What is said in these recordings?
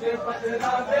पतरा दे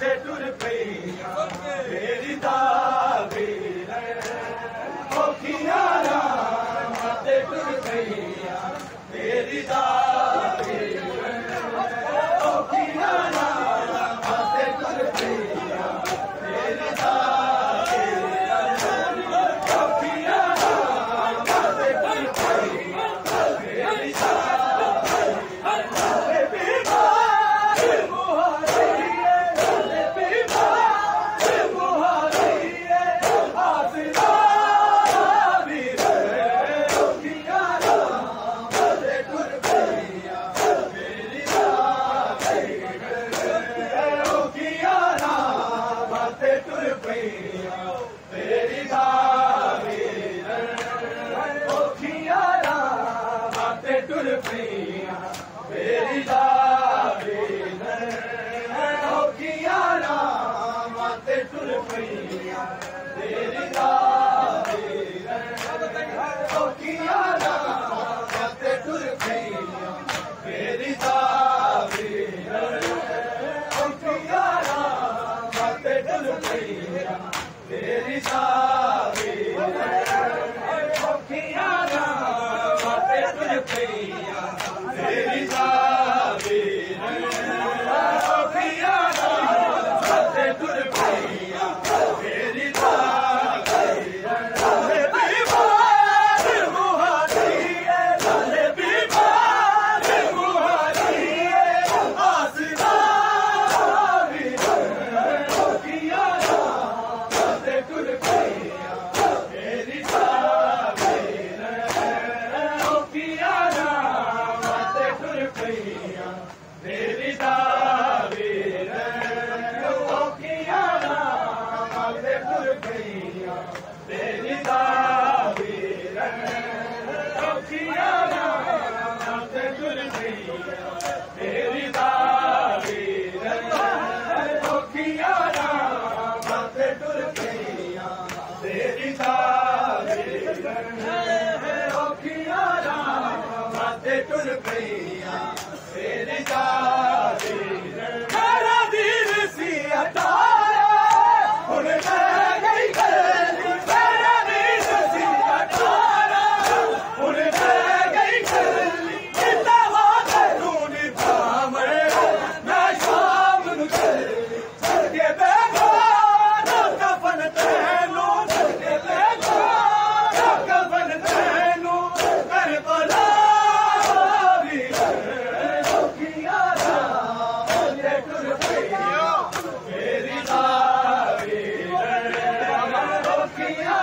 ٽر پئي وي ڪيئن ٽر پئي تي تيري ساٿي هائي مکھي آجا واٽي تنهن کي तेर मथे चुलकिया मथे टर्फ के आ